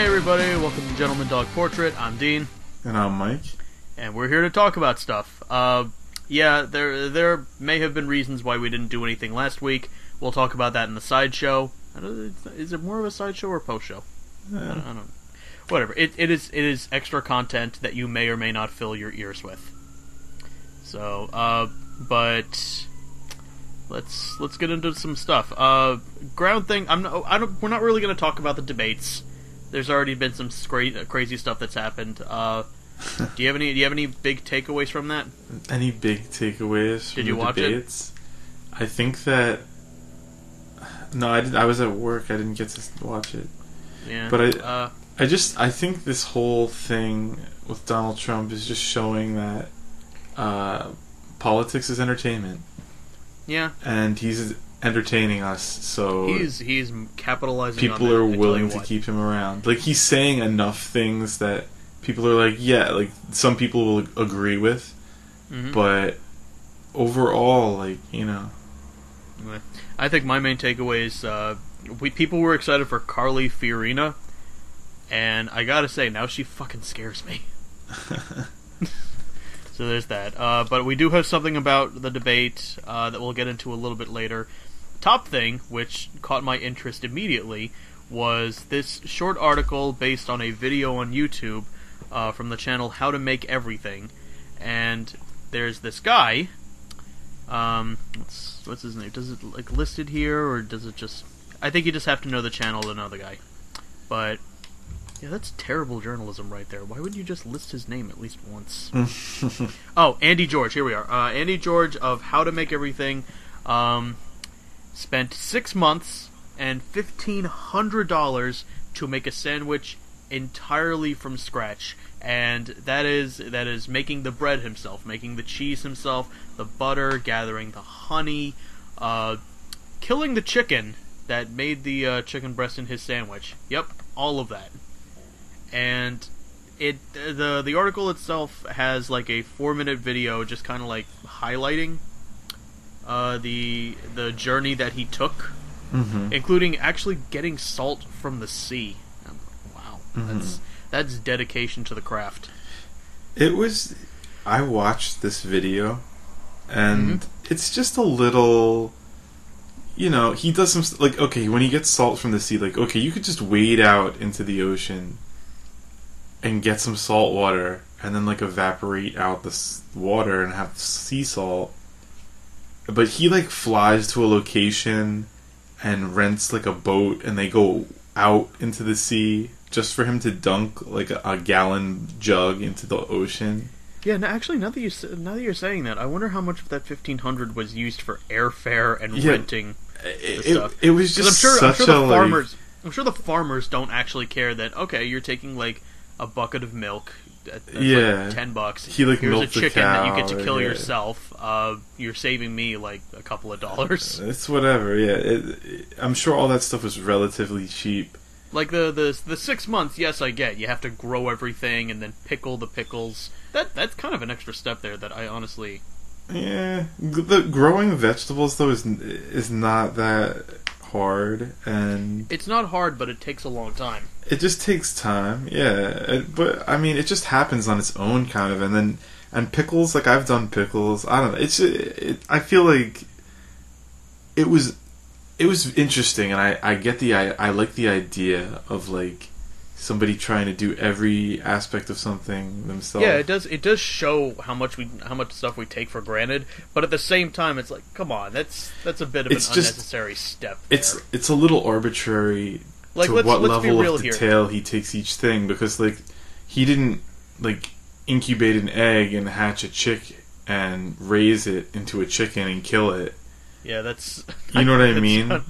Hey everybody, welcome to Gentleman Dog Portrait. I'm Dean, And I'm Mike. and we're here to talk about stuff. Uh, yeah, there there may have been reasons why we didn't do anything last week. We'll talk about that in the sideshow. I Is it more of a sideshow or post show? I don't, I don't. Whatever. It, it is it is extra content that you may or may not fill your ears with. So, uh, but let's let's get into some stuff. Uh, ground thing. I'm not. I don't. We're not really going to talk about the debates. There's already been some cra- crazy stuff that's happened. Uh, do you have any? Do you have any big takeaways from that? Any big takeaways from Did you watch it? I think that no, I did. I was at work. I didn't get to watch it. Yeah. But I- Uh, I just I think this whole thing with Donald Trump is just showing that uh, politics is entertainment, yeah. and he's entertaining us. So He's he's capitalizing. on people are I tell you willing to what. keep him around. Like he's saying enough things that people are like, yeah, like some people will agree with, Mhm. but overall, like you know, I think my main takeaway is uh, we people were excited for Carly Fiorina, and I gotta say now she fucking scares me. So there's that. Uh, but we do have something about the debate uh, that we'll get into a little bit later. Top thing, which caught my interest immediately, was this short article based on a video on YouTube uh, from the channel How to Make Everything, and there's this guy. Um, what's, what's his name? Does it like listed here, or does it just? I think you just have to know the channel to know the guy. But yeah, that's terrible journalism right there. Why would you just list his name at least once? Oh, Andy George. Here we are. Uh, Andy George of How to Make Everything um, spent six months and fifteen hundred dollars to make a sandwich entirely from scratch, and that is that is making the bread himself, making the cheese himself, the butter, gathering the honey, uh, killing the chicken that made the uh, chicken breast in his sandwich. Yep, all of that, and it the the article itself has like a four minute video just kind of like highlighting uh, the the journey that he took, hmm including actually getting salt from the sea. Wow, that's that's dedication to the craft. it was. I watched this video, and Mm-hmm. it's just a little. You know, he does some like okay when he gets salt from the sea. Like okay, you could just wade out into the ocean and get some salt water, and then like evaporate out the water and have sea salt. But he like flies to a location and rents like a boat, and they go out into the sea just for him to dunk like a, a gallon jug into the ocean. Yeah, no, actually, now that you now that you're saying that, I wonder how much of that fifteen hundred was used for airfare and Yeah. renting. It, stuff. it, it was just I'm sure, I'm sure the a like, farmers, I'm sure the farmers don't actually care that. Okay, you're taking like a bucket of milk. Yeah. like ten bucks. He, like, Here's a chicken that you get to kill yeah. yourself. Uh, you're saving me like a couple of dollars. It's whatever. Yeah, it, it- I'm sure all that stuff was relatively cheap. Like the the the six months, yes, I get. You have to grow everything and then pickle the pickles. That that's kind of an extra step there that I honestly. Yeah, the growing vegetables though is is not that hard, and It's not hard, but it takes a long time. it just takes time. Yeah, it, but I mean, it just happens on its own, kind of, and then and pickles. Like I've done pickles. I don't know. It's it, I feel like it was it was interesting, and I I get the I I like the idea of like somebody trying to do every aspect of something themselves. Yeah, it does. It does show how much we, how much stuff we take for granted. But at the same time, it's like, come on, that's that's a bit of It's an just- unnecessary step. There. it's it's a little arbitrary like to let's what let's level of here. detail he takes each thing because like he didn't like incubate an egg and hatch a chick and raise it into a chicken and kill it. Yeah, that's. You know what I mean? not-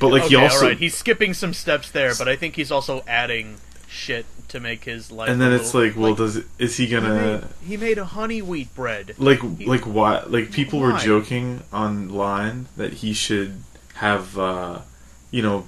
But like okay, he also all right, he's skipping some steps there, but I think he's also adding shit to make his life. and then it's little- like, well, does is he he gonna he made a honey wheat bread. like like what? like people were Why? joking online that he should have uh you know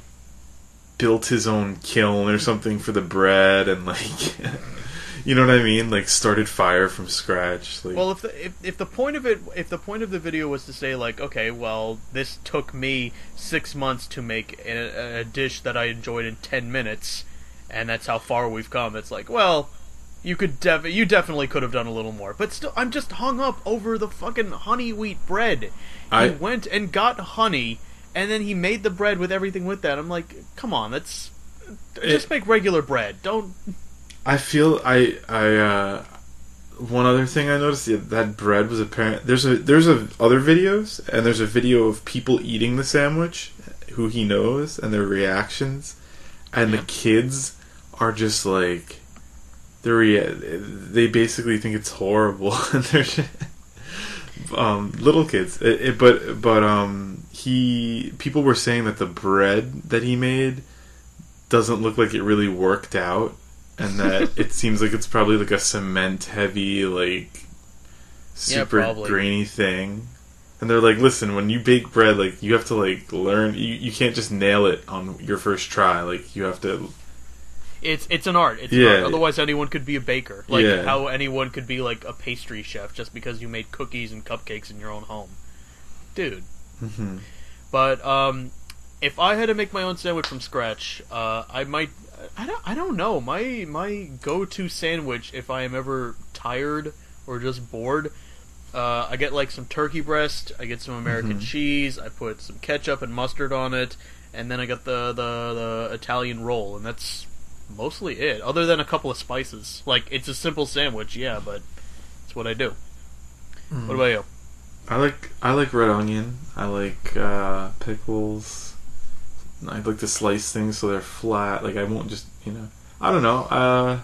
built his own kiln or something for the bread and like you know what I mean like started fire from scratch like Well, if the if, if the point of it if the point of the video was to say like, okay, well, this took me six months to make a, a dish that I enjoyed in ten minutes, and that's how far we've come. It's like, well, you could def- you definitely could have done a little more, but still, I'm just hung up over the fucking honey wheat bread. I- he went and got honey, and then he made the bread with everything with that. I'm like, come on, that's just make regular bread. Don't. I feel I I uh one other thing I noticed yeah, that bread was apparent. There's a there's a other videos and there's a video of people eating the sandwich who he knows and their reactions, and the kids are just like they're rea- they basically think it's horrible and they're just, um little kids. It, it, but but um he people were saying that the bread that he made doesn't look like it really worked out and that it seems like it's probably like a cement heavy like super probably. grainy thing and they're like listen when you bake bread like you have to like learn you, you can't just nail it on your first try like you have to It's it's an art. It's an Yeah. art. Otherwise, anyone could be a baker. Like Yeah. how anyone could be like a pastry chef just because you made cookies and cupcakes in your own home, dude. Mhm. But um, if I had to make my own sandwich from scratch, uh, I might. I don't. I don't know. My my go-to sandwich if I am ever tired or just bored. Uh, I get like some turkey breast. I get some American Mhm. cheese. I put some ketchup and mustard on it, and then I got the, the the Italian roll, and that's mostly it. Other than a couple of spices. Like it's a simple sandwich, yeah, but it's what I do. What about you? I like I like red onion. I like uh, pickles. I like to slice things so they're flat. Like I won't just you know. I don't know. Uh,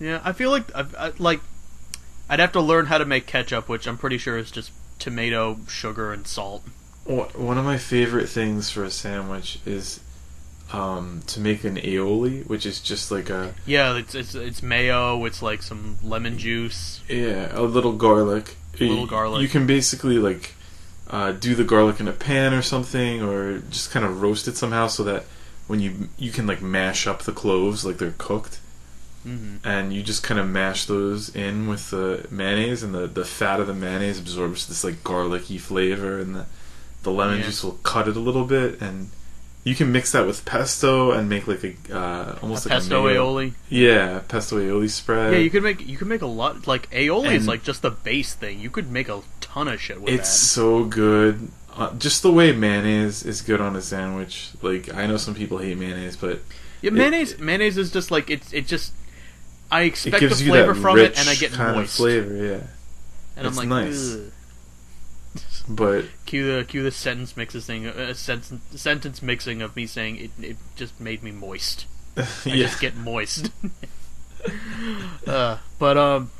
Yeah, I feel like I, I, like I'd have to learn how to make ketchup, which I'm pretty sure is just tomato, sugar, and salt. one of my favorite things for a sandwich is um, to make an aioli, which is just like a Yeah, it's it's it's mayo. It's like some lemon juice. yeah a little garlic. A little You- garlic. You can basically like uh, do the garlic in a pan or something, or just kind of roast it somehow so that when you you can like mash up the cloves like they're cooked. hmm and you just kind of mash those in with the mayonnaise, and the, the fat of the mayonnaise absorbs this like garlicky flavor, and the the lemon Yeah. juice will cut it a little bit, and you can mix that with pesto and make like a uh, almost A like pesto a aioli. Yeah, pesto aioli spread. Yeah, you could make you could make a lot. Like aioli is like just the base thing. You could make a ton of shit with It's so good. Uh, just the way mayonnaise is good on a sandwich. Like I know some people hate mayonnaise, but. Yeah, mayonnaise. mayonnaise is just like it's it just. I expect the flavor from it, and I get kind moist. of flavor. Yeah, and I'm It's like, nice. Ugh. But Cue the cue the sentence mixes thing, uh, sentence sentence mixing of me saying it. It just made me moist. I yeah, just get moist. uh, but um,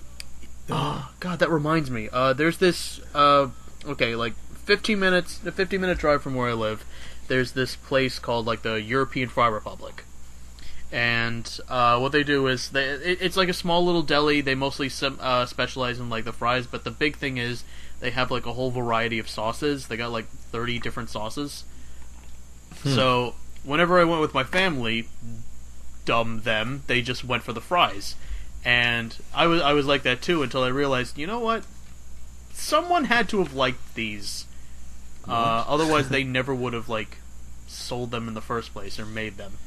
oh god, that reminds me. Uh, there's this uh, okay, like 15 minutes, a 15 minute drive from where I live. There's this place called like the European Fry Republic, and uh, what they do is they it, it's like a small little deli. They mostly sem- uh, specialize in like the fries, but the big thing is they have like a whole variety of sauces. They got like 30 different sauces. So whenever I went with my family, dumb them, they just went for the fries. And I was I was like that too until I realized, you know what? Someone had to have liked these. Uh, otherwise, they never would have like sold them in the first place or made them.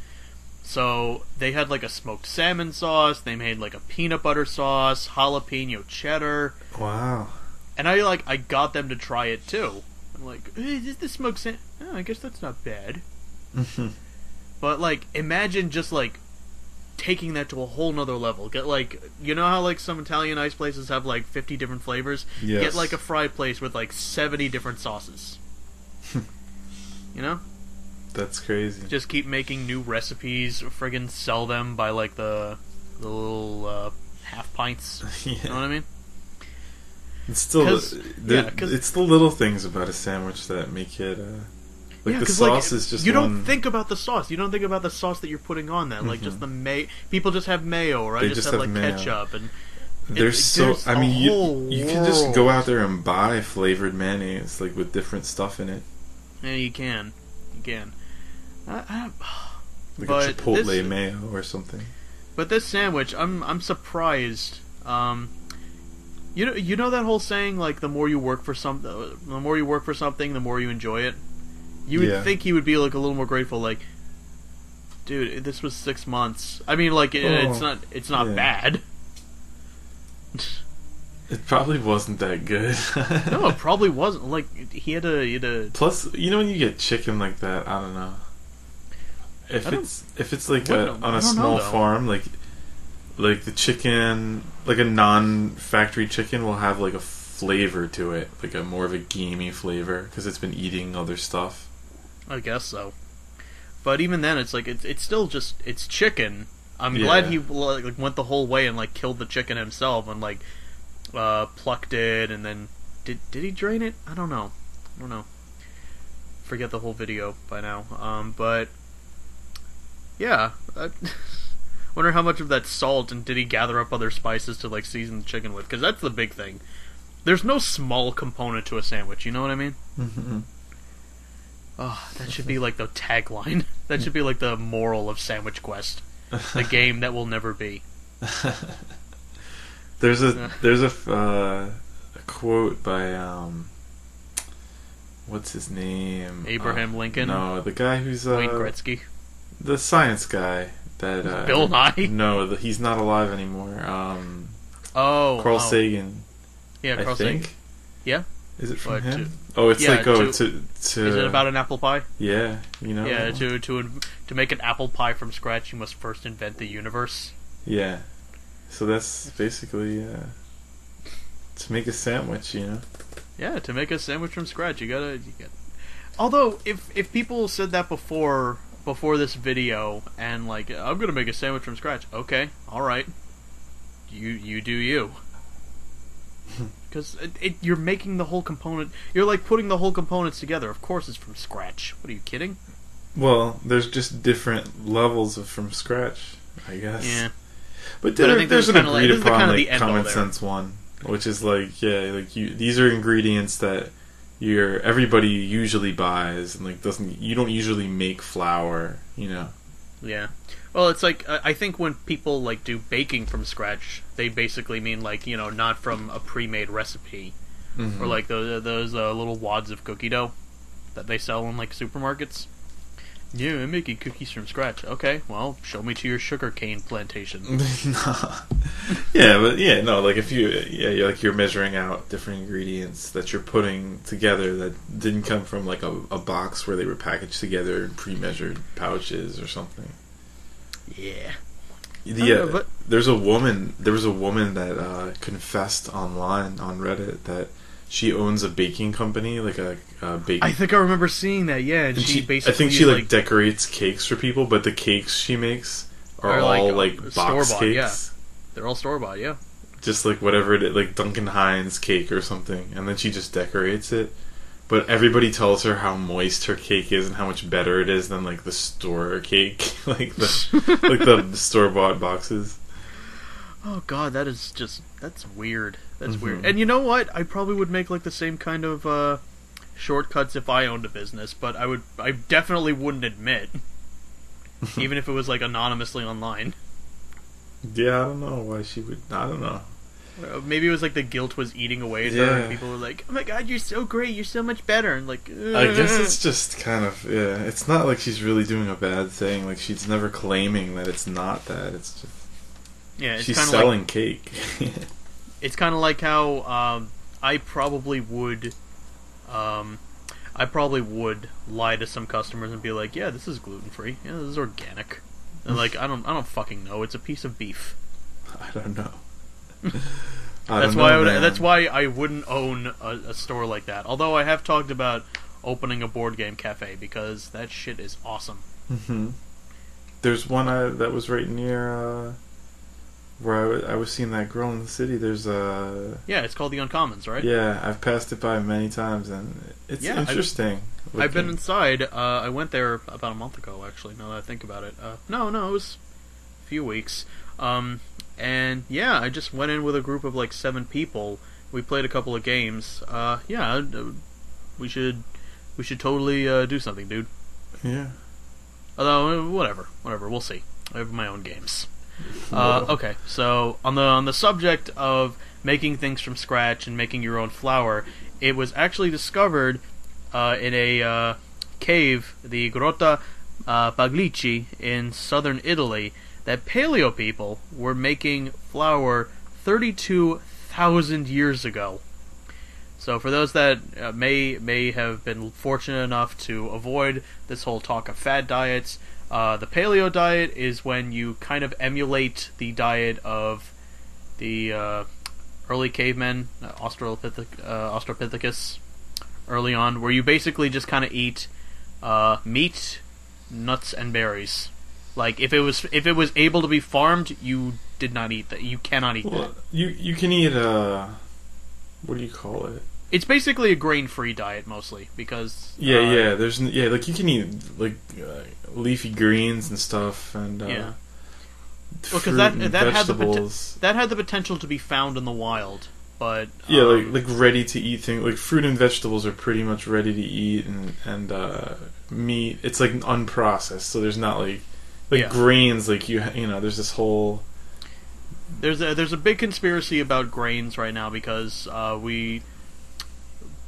So they had like a smoked salmon sauce. They made like a peanut butter sauce, jalapeno cheddar, wow. and I like I got them to try it too. I'm like, hey, is this the smoked salmon? Oh, I guess that's not bad. Mm-hmm. But like, imagine just like taking that to a whole nother level. Get like, you know how like some Italian ice places have like fifty different flavors. Yes. Get like a fry place with like seventy different sauces. you know, That's crazy. just keep making new recipes. Friggin' sell them by like the the little uh, half pints. yeah. You know what I mean? It's still the, yeah, it's the little things about a sandwich that make it uh, like yeah, the sauce is just you don't think about the sauce. You don't think about the sauce that you're putting on that. Like just the may. People just have mayo, or I They just, just have, have like mayo. ketchup, and there's it- so there's I mean you you can just go out there and buy flavored mayonnaise like with different stuff in it yeah, you can, you can. I, I, like But a chipotle this- mayo or something. but this sandwich, I'm I'm surprised. Um, you know you know that whole saying like the more you work for some, the more you work for something, the more you enjoy it. You would Yeah. think he would be like a little more grateful, like. dude, this was six months. I mean, like it, it's Oh, not it's not yeah. bad. It probably wasn't that good. no, it probably wasn't. Like he had a he had a Plus, you know when you get chicken like that, I don't know. If it's if it's like a, on a small though. farm, like like the chicken, like a non-factory chicken will have like a flavor to it, like a more of a gamey flavor because it's been eating other stuff. I guess so. But even then, it's like it's it's still just it's chicken. I'm Yeah. glad he like went the whole way and like killed the chicken himself and like uh, plucked it and then did did he drain it? I don't know. I don't know. Forget the whole video by now. Um, but yeah, I wonder how much of that salt and did he gather up other spices to like season the chicken with? Because that's the big thing. There's no small component to a sandwich. You know what I mean? Mm-hmm. Oh, that should be like the tagline. That should be like the moral of Sandwich Quest, the game that will never be. there's a there's a uh, a quote by um what's his name Abraham Uh, Lincoln? No, the guy who's uh, Wayne Gretzky, the science guy that uh, Bill Nye. No, the, he's not alive anymore. Um, Oh, Carl oh. Sagan, Yeah, I think. Sagan. Yeah. Is it from What, him? to- oh, it's yeah, like oh to- to to Is it about an apple pie? yeah, you know Yeah, to to to make an apple pie from scratch, you must first invent the universe. yeah. So that's basically uh, to make a sandwich, you know. Yeah, to make a sandwich from scratch, you gotta. You gotta... Although, if if people said that before before this video, and like, I'm gonna make a sandwich from scratch, okay, all right, you you do you. Because you're making the whole component. You're like putting the whole components together. Of course, it's from scratch. What are you kidding? Well, there's just different levels of from scratch, I guess. Yeah. But, But I there, think there's this an like- agreed the upon like the end all common sense one, which is like yeah, like you these are ingredients that you're everybody usually buys and like doesn't you don't usually make flour, you know. Yeah. Well, it's like I think when people like do baking from scratch, they basically mean like you know not from a pre-made recipe Mhm. or like those those uh, little wads of cookie dough that they sell in like supermarkets. Yeah, I'm making cookies from scratch. Okay, well, show me to your sugarcane plantation. Nah. yeah, but yeah, no, like if you yeah, you're like you're measuring out different ingredients that you're putting together that didn't come from like a, a box where they were packaged together in pre-measured pouches or something. Yeah. The, know, uh, but- there's a woman. There was a woman that uh, confessed online on Reddit that she owns a baking company, like a, a baking. I think I remember seeing that. Yeah, and, and she, she, basically I think she like, like decorates cakes for people, but the cakes she makes are, Are, all uh, like box store-bought, cakes, yeah. they're all store bought. Yeah. just like whatever it is, like Duncan Hines cake or something, and then she just decorates it. But everybody tells her how moist her cake is and how much better it is than like the store cake, like the like the store bought boxes. Oh god, that is just that's weird. That's Mhm. weird. And you know what? I probably would make like the same kind of uh shortcuts if I owned a business, but I would I definitely wouldn't admit even if it was like anonymously online. Yeah, I don't know why she would. I don't know. Uh, Maybe it was like the guilt was eating away at her and people were like, "Oh my god, you're so great. You're so much better." And like I guess it's just kind of yeah. It's not like she's really doing a bad thing. Like she's never claiming that it's not that. It's just yeah, it's she's of like selling cake. it's kind of like how um, I probably would, um, I probably would lie to some customers and be like, "Yeah, this is gluten free. Yeah, this is organic." And like, I don't, I don't fucking know. It's a piece of beef. I don't know. I that's don't why. know, I would, man. that's why I wouldn't own a, a store like that. Although I have talked about opening a board game cafe because that shit is awesome. hmm There's one I, that was right near uh, where I I was seeing that girl in the city. There's a Yeah, it's called the Uncommons, right? yeah. I've passed it by many times and it's Yeah, I've- interesting. I've been inside. Uh, I went there about a month ago, actually. Now that I think about it, uh, no, no, it was a few weeks. Um, and yeah, I just went in with a group of like seven people. We played a couple of games. Uh, yeah, uh, we should we should totally uh, do something, dude. yeah. Although uh, whatever, whatever, we'll see. I have my own games. Uh, okay, so on the on the subject of making things from scratch and making your own flour, it was actually discovered uh, in a uh, cave, the Grotta uh, Paglicci in southern Italy that paleo people were making flour 32,000 years ago. So for those that uh, may may have been fortunate enough to avoid this whole talk of fad diets, uh, the paleo diet is when you kind of emulate the diet of the uh, early cavemen, uh, Australopithec- uh, Australopithecus, early on, where you basically just kind of eat uh, meat, nuts, and berries. Like if it was if it was able to be farmed, you did not eat that. You cannot eat Well, that. you you can eat uh, what do you call it? It's basically a grain-free diet mostly because Yeah, uh, yeah. There's n- yeah, like you can eat like uh, leafy greens and stuff, and uh, Yeah. Well, 'cause fruit that- that had the that had the potential to be found in the wild, but yeah, um, like like ready to eat things. Like fruit and vegetables are pretty much ready to eat, and and uh, meat. It's like unprocessed, so there's not like like Yeah. grains. Like you you know, there's this whole There's a there's a big conspiracy about grains right now because uh, we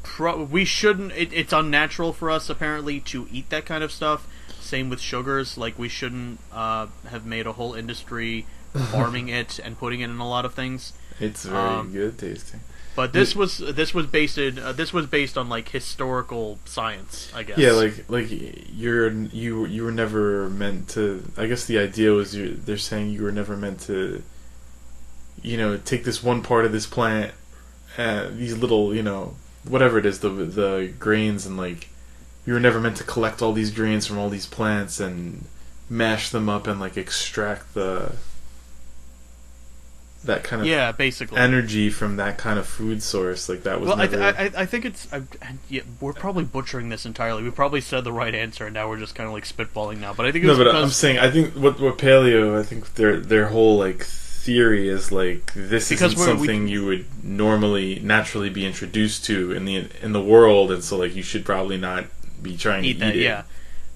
pro- we shouldn't. It, it's unnatural for us apparently to eat that kind of stuff. Same with sugars. Like we shouldn't uh, have made a whole industry farming it and putting it in a lot of things. It's very Um, good tasting. But this was this was based in, uh, this was based on like historical science, I guess. Yeah, like like you're you you were never meant to. I guess the idea was you. They're saying you were never meant to. You know, take this one part of this plant, uh, these little you know whatever it is the the grains and like you were never meant to collect all these grains from all these plants and mash them up and like extract the that kind of yeah, basically. energy from that kind of food source. Like that was well, I, th- I I think it's I, yeah, we're probably butchering this entirely. We probably said the right answer, and now we're just kind of like spitballing now. But I think it No, but because I'm saying I think what what paleo I think their their whole like theory is like this Because isn't we're- we- something you would normally naturally be introduced to in the in the world, and so like you should probably not be trying eat to that. eat it. Yeah.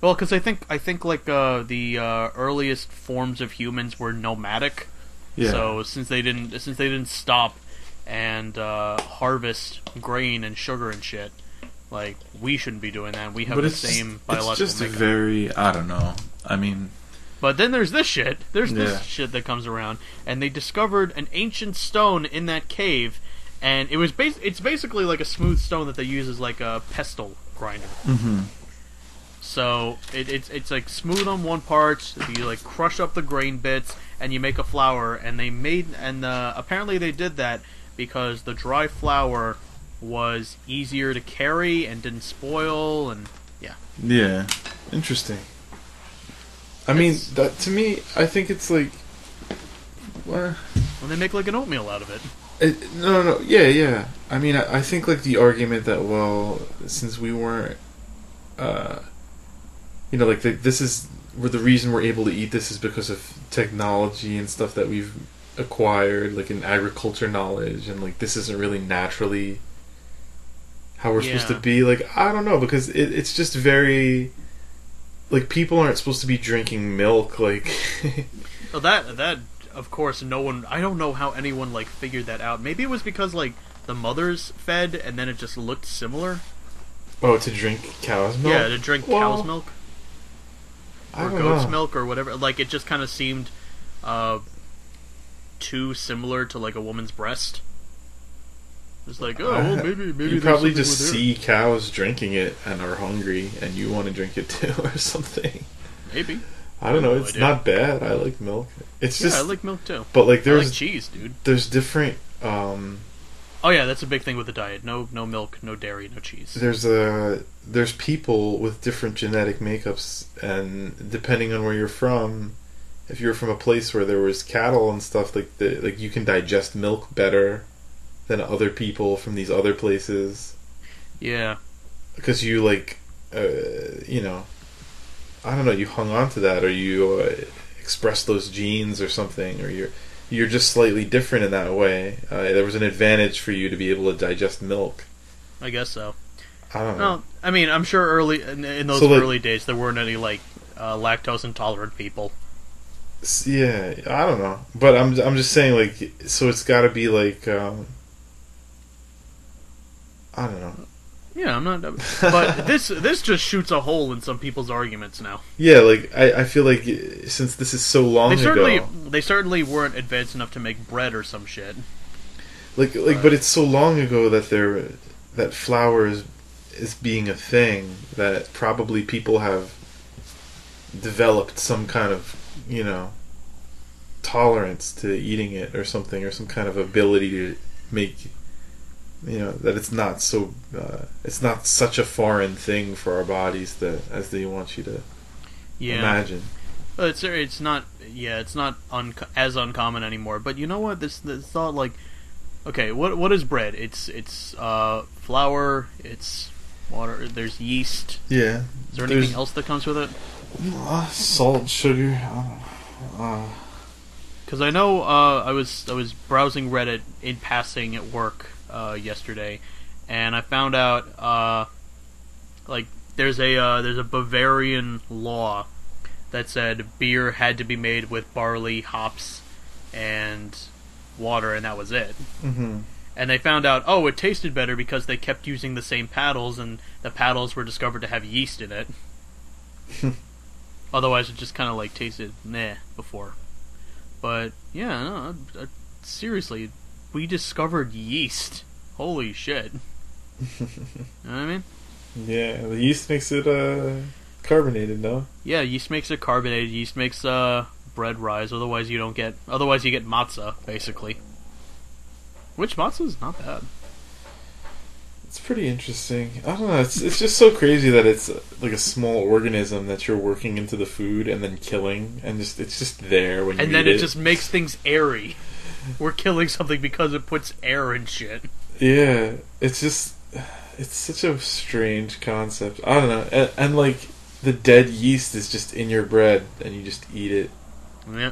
Well, because I think I think like uh, the uh, earliest forms of humans were nomadic. yeah. So since they didn't since they didn't stop and uh, harvest grain and sugar and shit, like we shouldn't be doing that. We have but the same biological it's just a very I don't know. I mean, But then there's this shit. There's Yeah. this shit that comes around, and they discovered an ancient stone in that cave, and it was bas- It's basically like a smooth stone that they use as like a pestle grinder. mhm. So it, it's it's like smooth on one part. You like crush up the grain bits, and you make a flour. And they made and uh, apparently they did that because the dry flour was easier to carry and didn't spoil. And yeah. yeah, interesting. I mean, that to me, I think it's like. Well, when they make like an oatmeal out of it. It, no, no, yeah, yeah. I mean, I, I think like the argument that well, since we weren't, uh, you know, like the, this is where the reason we're able to eat this is because of technology and stuff that we've acquired, like in agriculture knowledge, and like this isn't really naturally how we're supposed to be. Like I don't know because it, it's just very. Like people aren't supposed to be drinking milk, like Well, that that of course no one. I don't know how anyone like figured that out. Maybe it was because like the mothers fed and then it just looked similar. oh, to drink cow's milk. Yeah, to drink Well, cow's milk I or don't goat's know. milk or whatever. Like it just kind of seemed uh, too similar to like a woman's breast. It's like, oh, well, maybe maybe you probably just see cows drinking it and are hungry, and you want to drink it too, or something. maybe. I don't know. No It's idea. not bad. I like milk. It's Yeah, just, I like milk too. but like I there's like cheese, dude. there's different. um Oh yeah, that's a big thing with the diet. No, no milk, no dairy, no cheese. There's a there's people with different genetic makeups, and depending on where you're from, if you're from a place where there was cattle and stuff like the like you can digest milk better than other people from these other places. Yeah, because you like uh, you know i don't know you hung on to that or you uh, expressed those genes or something or you're you're just slightly different in that way uh, there was an advantage for you to be able to digest milk I guess so. i don't know Well, I mean, I'm sure early in, in those So, like- early days there weren't any like uh, lactose intolerant people. Yeah i don't know but i'm i'm just saying like so it's got to be like um i don't know Yeah, I'm not. But this this just shoots a hole in some people's arguments now. Yeah, like I, I feel like since this is so long They certainly ago, they certainly weren't advanced enough to make bread or some shit. like like, but it's so long ago that there that flour is is being a thing that probably people have developed some kind of you know tolerance to eating it or something or some kind of ability to make you know that it's not so uh, it's not such a foreign thing for our bodies that as they want you to Yeah, imagine Well, it's it's not yeah it's not un- as uncommon anymore. But you know what? This this thought like okay, what what is bread? It's it's uh, flour. It's water. There's yeast. yeah Is there anything else that comes with it? uh, salt sugar don't. Uh, Because I know uh, I was I was browsing Reddit in passing at work uh, yesterday, and I found out uh, like there's a uh, there's a Bavarian law that said beer had to be made with barley, hops, and water, and that was it. mhm. And they found out oh it tasted better because they kept using the same paddles, and the paddles were discovered to have yeast in it. Otherwise, it just kind of like tasted meh before. But yeah, no, uh, seriously, we discovered yeast. Holy shit! you know what I mean? Yeah, the yeast makes it uh carbonated, no? Yeah, yeast makes it carbonated. Yeast makes uh, bread rise. Otherwise, you don't get. Otherwise, you get matzah basically. Which matzah is not bad. It's pretty interesting. I don't know. It's it's just so crazy that it's like a small organism that you're working into the food and then killing, and just it's just there when you And then eat it just makes things airy. We're killing something because it puts air in shit. yeah. It's just it's such a strange concept. I don't know, and, and like the dead yeast is just in your bread, and you just eat it. Yeah.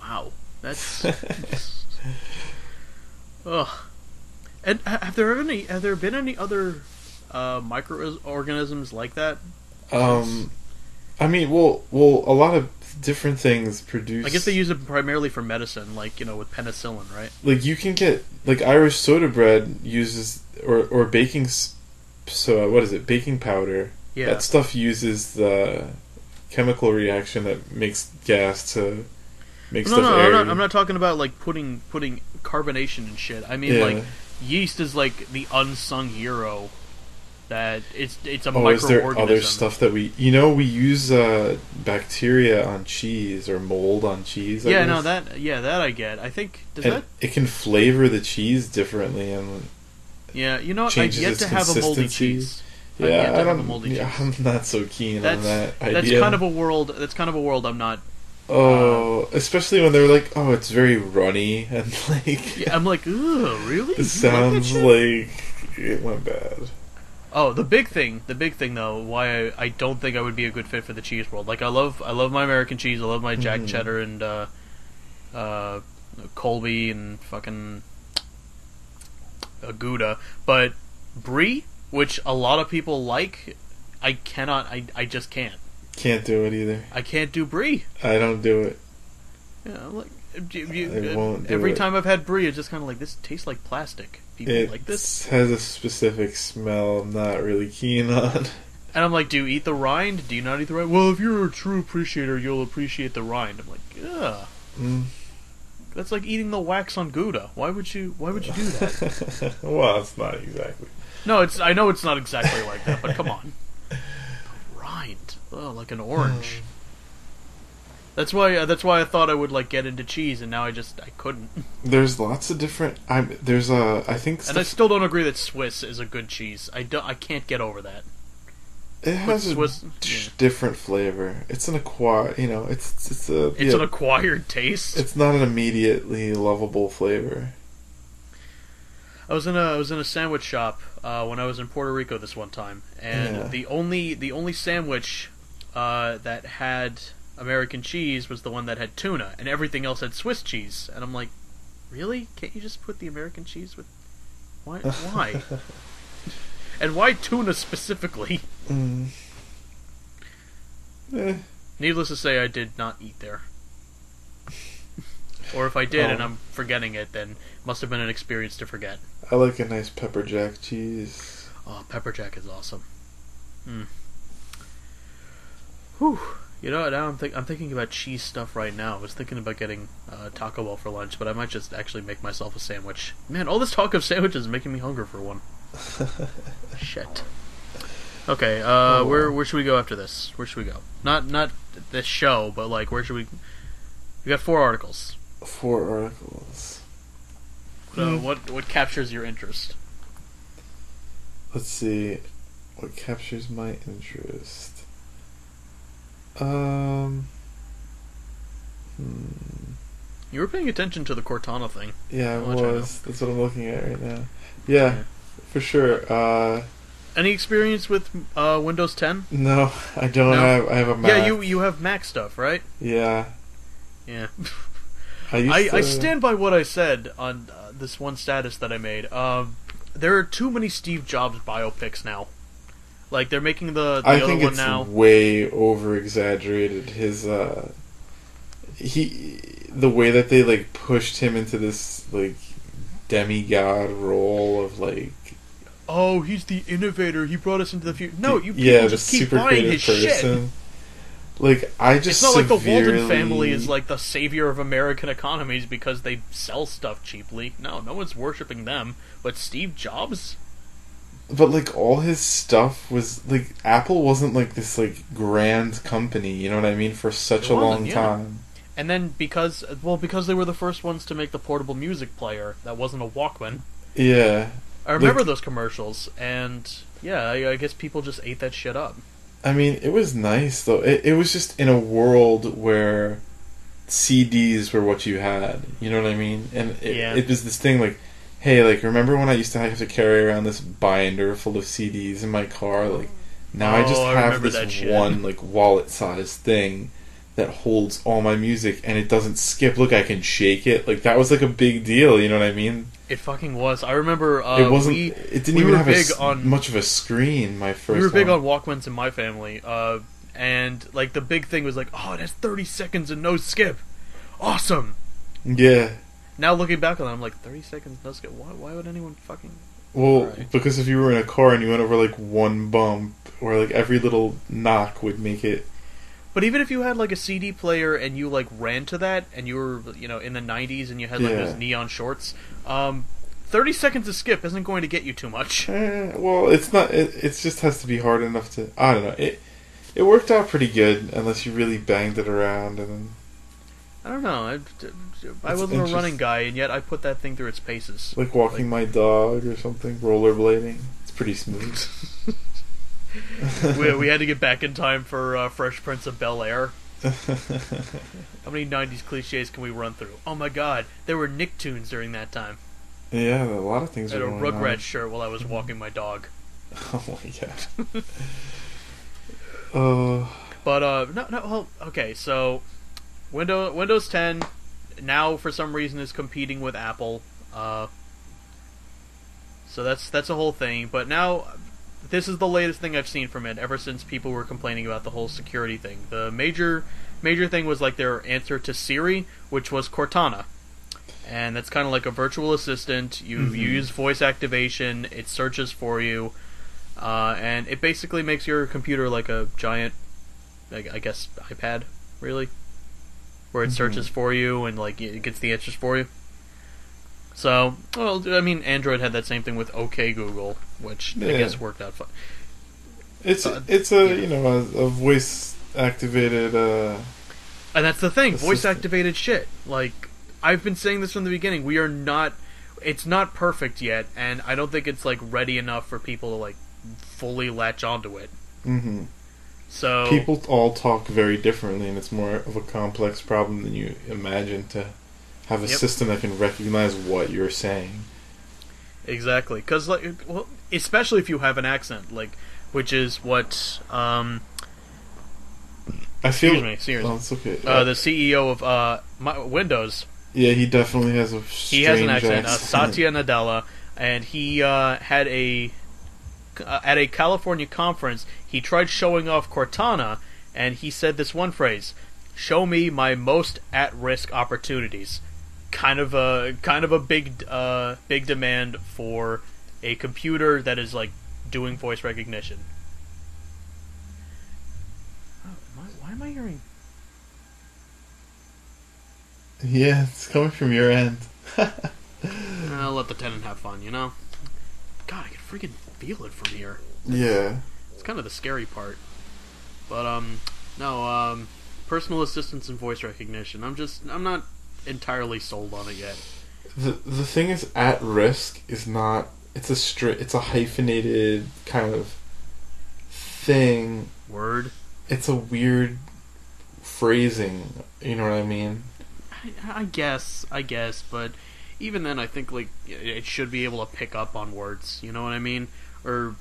Wow, that's ugh. And have there any have there been any other uh, microorganisms like that? Um, I mean, well, well, a lot of different things produce. I guess they use it primarily for medicine, like you know with penicillin, right? like you can get like Irish soda bread uses or or baking so uh, what is it baking powder Yeah. that stuff uses the chemical reaction that makes gas to make no, stuff no, I'm not, I'm not talking about like putting putting carbonation and shit. I mean Yeah. like yeast is like the unsung hero. That it's it's a Oh, is there other stuff that we you know we use uh, bacteria on cheese or mold on cheese? I Yeah, no, that yeah, that I get. I think does and that it can flavor the cheese differently and yeah, you know what? I've changes yet to have a moldy cheese. Yeah, I don't, yeah, I'm not so keen That's on that idea. that's kind of a world. That's kind of a world I'm not. Oh, especially when they're like, "Oh, it's very runny," and like Yeah, I'm like, ugh, really? it sounds like, that shit? like it went bad. Oh, the big thing, the big thing though, why I, I don't think I would be a good fit for the cheese world. Like I love, I love my American cheese. I love my Jack Mhm. Cheddar and uh, uh, Colby and fucking uh, Gouda. But Brie, which a lot of people like, I cannot. I, I just can't. Can't do it either. I can't do Brie. I don't do it. Yeah, like you, you- I won't do every it. time I've had Brie, it's just kind of like this tastes like plastic. People It like this, has a specific smell. I'm not really keen on. and I'm like, do you eat the rind? Do you not eat the rind? Well, if you're a true appreciator, you'll appreciate the rind. I'm like, ugh. Mm. That's like eating the wax on Gouda. Why would you? Why would you do that? well, it's not exactly. no, it's. I know it's not exactly like that, but come on. The rind, oh, like an orange. That's why. Uh, that's why I thought I would like get into cheese, and now I just I couldn't. There's lots of different. I'm there's a. I think And I still don't agree that Swiss is a good cheese. I don't. I can't get over that. it has a Swiss- yeah. different flavor. It's an acquired. You know, it's it's a. It's yeah, an acquired taste. It's not an immediately lovable flavor. I was in a I was in a sandwich shop uh, when I was in Puerto Rico this one time, and Yeah. the only the only sandwich uh, that had American cheese was the one that had tuna, and everything else had Swiss cheese. And I'm like, really? Can't you just put the American cheese with? Why? Why? and why tuna specifically? Mm. Eh, Needless to say, I did not eat there. or if I did and Oh. I'm forgetting it, then must have been an experience to forget. I like a nice pepper jack cheese. Oh, pepper jack is awesome. Hmm. Whew. You know, now I'm think I'm thinking about cheese stuff right now. I was thinking about getting uh, Taco Bell for lunch, but I might just actually make myself a sandwich. Man, all this talk of sandwiches is making me hungry for one. Shit. Okay, uh, Oh, where wow. where should we go after this? Where should we go? Not not this show, but like where should we? We got four articles. Four articles. So Hmm. what what captures your interest? Let's see. What captures my interest? Um. Hmm. You were paying attention to the Cortana thing. Yeah, How it much I was. That's what I'm looking at right now. Yeah, for sure. Uh, Any experience with uh, Windows 10? no, I don't No? have. I have a Mac. Yeah, you you have Mac stuff, right? Yeah, Yeah. I I, to. I stand by what I said on uh, this one status that I made. Um, there are too many Steve Jobs biopics now. Like they're making the, the I other think one it's now. way over exaggerated. His uh, he the way that they like pushed him into this like demigod role of like Oh, he's the innovator. He brought us into the future. No, you yeah, the super creative his shit. person. Like I just It's not like the Walton family is like the savior of American economies because they sell stuff cheaply. No, no one's worshiping them. But Steve Jobs? But like all his stuff was like Apple wasn't like this like grand company, you know what I mean, for such It a long yeah. time. And then because well because they were the first ones to make the portable music player that wasn't a Walkman. Yeah. I remember Like- those commercials and yeah, I, I guess people just ate that shit up. I mean, it was nice though. It it was just in a world where CDs were what you had. You know what I mean? And it, Yeah. it was this thing like, hey, like remember when I used to have to carry around this binder full of CDs in my car? Like now I Oh, just have that this one like wallet-sized thing that holds all my music and it doesn't skip. Look, I can shake it. Like that was like a big deal. You know what I mean? It fucking was. I remember uh, it wasn't. we it didn't we even have a on- much of a screen. My first. we were big one. on Walkmans in my family. Uh, and like the big thing was like, oh, it has 30 seconds and no skip. Awesome. Yeah. Now looking back on it, I'm like, 30 seconds no skip. Why? Why would anyone fucking? Well, Right. because if you were in a car and you went over like one bump or like every little knock would make it. But even if you had like a CD player and you like ran to that and you were you know in the 90s and you had like Yeah. those neon shorts, um, 30 seconds to skip isn't going to get you too much. Eh, well, it's not. It, it just has to be hard enough to. I don't know. It it worked out pretty good unless you really banged it around and then I don't know. I, I It's wasn't a running guy, and yet I put that thing through its paces. like walking my dog or something, rollerblading. It's pretty smooth. we, we had to get back in time for uh, Fresh Prince of Bel Air. How many 90s cliches can we run through? Oh my god, there were Nicktoons during that time. yeah, a lot of things I had a Rugrats on. shirt while I was walking my dog. Oh my god. Oh. But uh, no, no. Well, okay, so Windows Windows 10 now for some reason is competing with Apple. Uh, so that's that's a whole thing. But now this is the latest thing I've seen from it ever since people were complaining about the whole security thing. The major major thing was like their answer to Siri, which was Cortana. And that's kind of like a virtual assistant. You, Mhm. you use voice activation, it searches for you, uh, and it basically makes your computer like a giant, I I guess, iPad, really, where it Mhm. searches for you and like it gets the answers for you. So, well, I mean, Android had that same thing with OK Google, which I Yeah. guess worked out fine. It's Uh, it's a yeah. you know a, a voice activated uh And that's the thing, voice activated shit. Like I've been saying this from the beginning, we are not it's not perfect yet and I don't think it's like ready enough for people to like fully latch onto it. hmm So people all talk very differently and it's more of a complex problem than you imagine to have a Yep. system that can recognize what you're saying. Exactly, because like, well, especially if you have an accent, like, which is what um, I feel Excuse me, seriously. Oh, it's okay. uh, the CEO of uh, my, Windows yeah, he definitely has a he has an accent, uh, Satya Nadella, and he uh, had a uh, at a California conference. He tried showing off Cortana, and he said this one phrase: "Show me my most at-risk opportunities." kind of a kind of a big uh, big demand for a computer that is like doing voice recognition. Oh, am I- why am I hearing? Yeah, it's coming from your end. I'll let the tenant have fun, you know. God, I can freaking feel it from here. yeah. It's kind of the scary part. But um, no, um, personal assistance and voice recognition. I'm just, I'm not entirely sold on it yet. The the thing is, at risk is not. It's a stri- It's a hyphenated kind of thing. Word. It's a weird phrasing. You know what I mean? I, I guess, I guess, but even then, I think like it should be able to pick up on words. You know what I mean? Or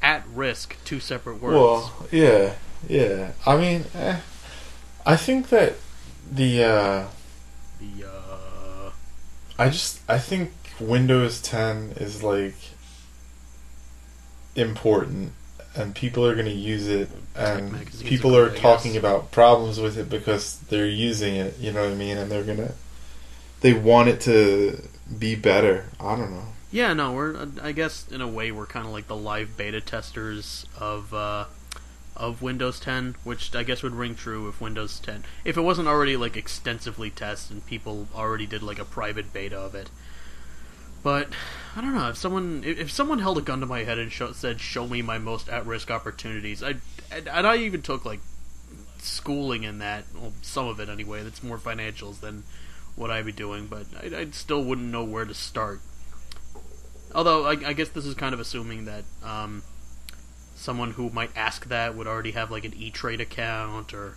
at risk, two separate words. Well, yeah, yeah. I mean, eh, I think that the. uh the uh, I just I think Windows 10 is like important and people are going to use it and people are are talking about problems with it because they're using it, you know what I mean, and they're going to they want it to be better. I don't know. Yeah, no, we're. uh, I guess in a way we're kind of like the live beta testers of uh, of Windows 10, which I guess would ring true if Windows 10, if it wasn't already like extensively tested and people already did like a private beta of it. But I don't know if someone if, someone held a gun to my head and show, said, "Show me my most at risk opportunities," I and and I even took like schooling in that, well, some of it anyway. That's more financials than what I'd be doing, but I, I still wouldn't know where to start. Although I, I guess this is kind of assuming that um, someone who might ask that would already have like an E Trade account or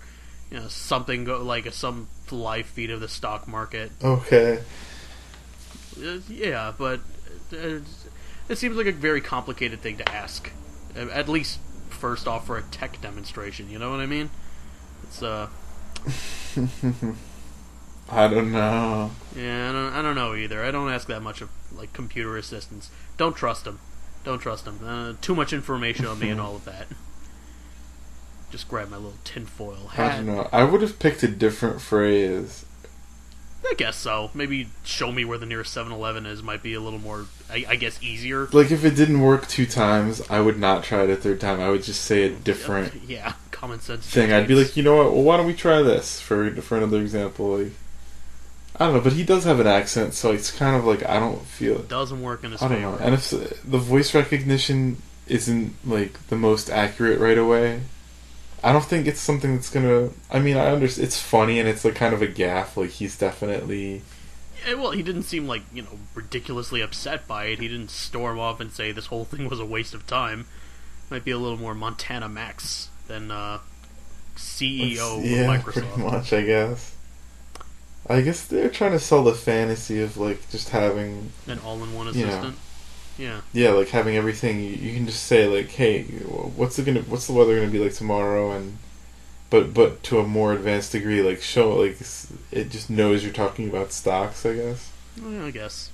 you know something go, like some live feed of the stock market. Okay. Uh, yeah, but uh, it seems like a very complicated thing to ask. At least first off for a tech demonstration. You know what I mean? It's uh I don't know. yeah I don't I don't know either. I don't ask that much of like computer assistants. Don't trust them. Don't trust them. Uh, too much information on me and all of that. Just grab my little tinfoil I don't know. I would have picked a different phrase. I guess so. Maybe show me where the nearest 7-Eleven is might be a little more, I, I guess, easier. Like if it didn't work two times, I would not try it a third time. I would just say a different Yeah, common sense. thing. I'd be like, you know what? Well, why don't we try this for for another example? Like, I don't know, but he does have an accent, so it's kind of like I don't feel. It doesn't work in his I don't know. And if the voice recognition isn't like the most accurate right away, I don't think it's something that's gonna. I mean, I understand it's funny and it's like kind of a gaffe. Like he's definitely. Yeah, well, he didn't seem like you know ridiculously upset by it. He didn't storm off and say this whole thing was a waste of time. Might be a little more Montana Max than uh, CEO yeah, Microsoft. pretty much. I guess. I guess they're trying to sell the fantasy of like just having An all-in-one assistant. Yeah. Yeah, like having everything. You, you can just say like, "Hey, what's it gonna? What's the weather gonna be like tomorrow?" And but but to a more advanced degree, like show like it just knows you're talking about stocks. I guess. I guess.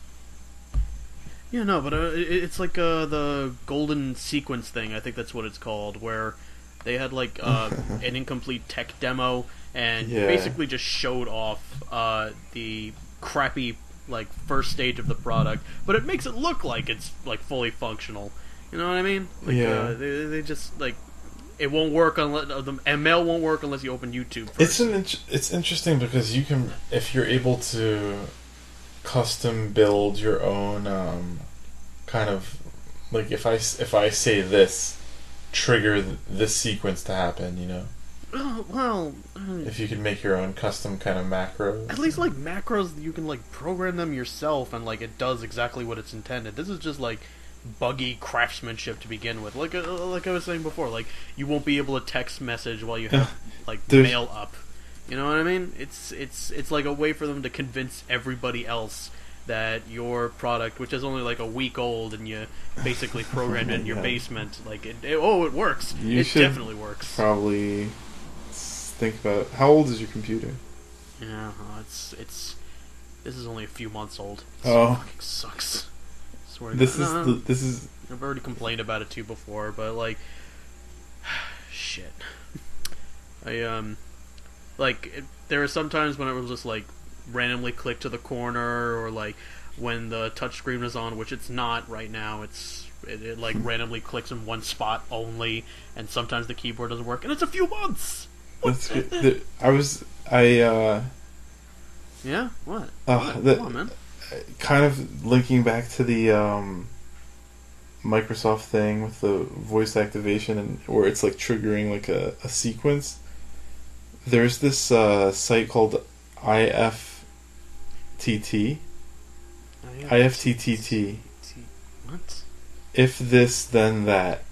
Yeah, no, but uh, it, it's like uh, the golden sequence thing. I think that's what it's called, where they had like uh, an incomplete tech demo and Yeah. basically just showed off uh, the crappy like first stage of the product, but it makes it look like it's like fully functional. You know what I mean? Like, Yeah. Uh, they, they just like it won't work unless uh, the ML won't work unless you open YouTube. First. It's an int- it's interesting because you can if you're able to custom build your own um, kind of like if I if I say this trigger th- this sequence to happen. You know, Oh, well, if you could make your own custom kind of macros. At least like macros, you can like program them yourself, and like it does exactly what it's intended. This is just like buggy craftsmanship to begin with. Like uh, like I was saying before, like you won't be able to text message while you have like There's- mail up. You know what I mean? It's it's it's like a way for them to convince everybody else that your product, which is only like a week old, and you basically programmed it in your Yeah. basement, like it, it- oh, it works. You it definitely works. probably s- think about it. how old is your computer? Yeah, it's it's. This is only a few months old. It Oh. fucking sucks. Swear This is the, this is I've already complained about it too before, but like, shit. I um, like it, there are some times when I was just like randomly click to the corner, or like when the touchscreen is on, which it's not right now. It's it, it like randomly clicks in one spot only, and sometimes the keyboard doesn't work, and it's a few months. That's good. The- I was I uh, Yeah, what? uh What? the, Come on, man. kind of linking back to the um, Microsoft thing with the voice activation and where it's like triggering like a, a sequence. There's this uh, site called IFTT. IFTTT. What? If this then that.